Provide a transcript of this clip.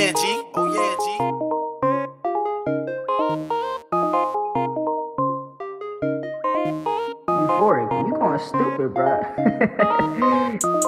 yeah, G. Oh yeah, G. Euphoric, you going stupid, bro.